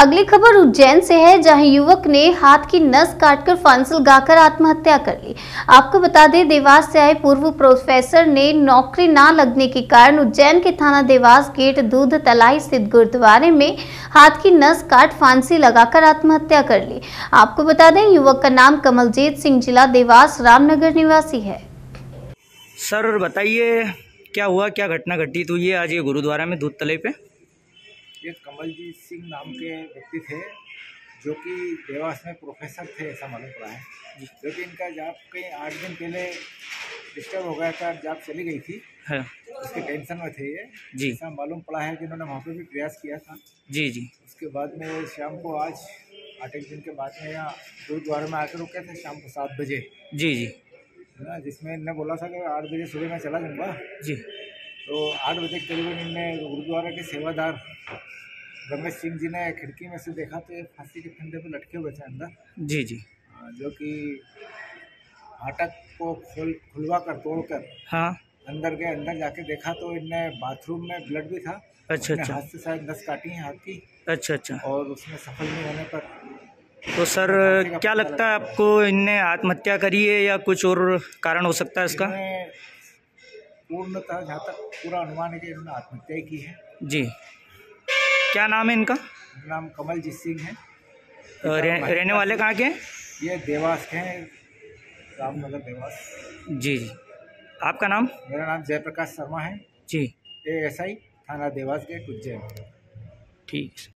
अगली खबर उज्जैन से है, जहाँ युवक ने हाथ की नस काटकर फांसी लगाकर आत्महत्या कर ली। आपको बता दें, देवास से आए पूर्व प्रोफेसर ने नौकरी ना लगने के कारण उज्जैन के थाना देवास गेट दूध तलाई स्थित गुरुद्वारे में हाथ की नस काट फांसी लगाकर आत्महत्या कर ली। आपको बता दें, युवक का नाम कमलजीत सिंह, जिला देवास, रामनगर निवासी है। सर बताइए, क्या हुआ, क्या घटना घटी? तो ये आज ये गुरुद्वारा में दूध तले पे? ये कमलजीत सिंह नाम के व्यक्ति थे जो कि देवास में प्रोफेसर थे ऐसा मालूम पड़ा है। जो। कि इनका जॉब कहीं आठ दिन पहले डिस्टर्ब हो गया था जॉब चली गई थी। है। उसके टेंशन में थे ये। जी। ऐसा मालूम पड़ा है कि इन्होंने वहाँ पे भी प्रयास किया था। जी जी। उसके बाद में शाम को आज आठ एक दिन के बाद में यहाँ गुरुद्वारे में आकर रुके थे शाम को सात बजे। जी जी। है ना जिसमें इनने बोला था कि आठ बजे सुबह मैं चला जाऊँगा। जी। तो आठ बजे के करीबन इनने गुरुद्वारा के सेवादार रमेश सिंह जी ने खिड़की में से देखा तो ये फांसी के फंदे पे लटके हुए थे अंदर। जी जी। जो कि फाटक को खोल खुलवा कर तोड़ कर हाँ। अंदर गए अंदर जाके देखा तो इनने बाथरूम में ब्लड भी था। अच्छा अच्छा। हाथ से शायद नस काटी है हाथ की। अच्छा अच्छा। और उसमें सफल नहीं होने पर तो सर क्या लगता है आपको इनने आत्महत्या करी है या कुछ और कारण हो सकता है इसका? पूर्णतः जहाँ तक पूरा अनुमान है कि इन्होंने आत्महत्या ही की है। जी। क्या नाम है इनका? नाम कमलजीत सिंह है। रह, रहने वाले कहाँ के हैं? ये देवास के हैं रामनगर देवास। जी जी। आपका नाम? मेरा नाम जयप्रकाश शर्मा है। जी। ए एस आई थाना देवास गेट उज्जैन ठीक है।